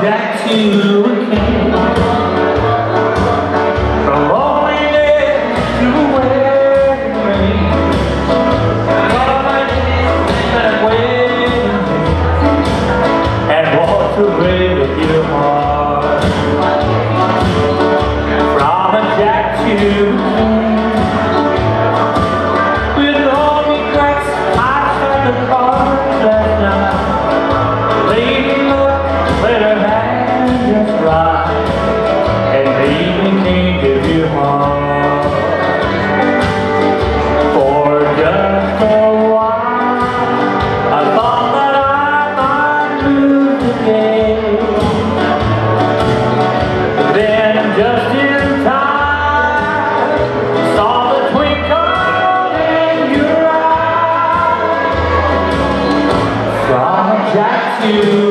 Jack to Hurricane. Jack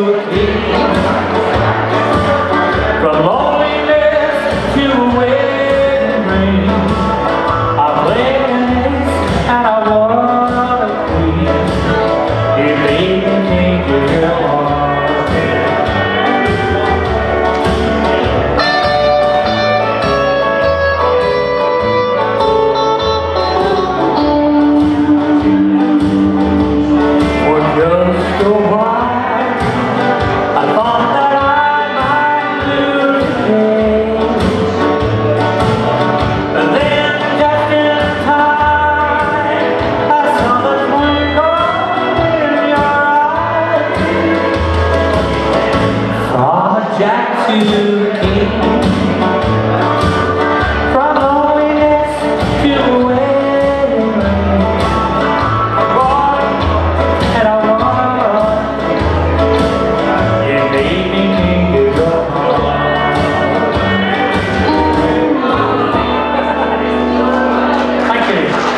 your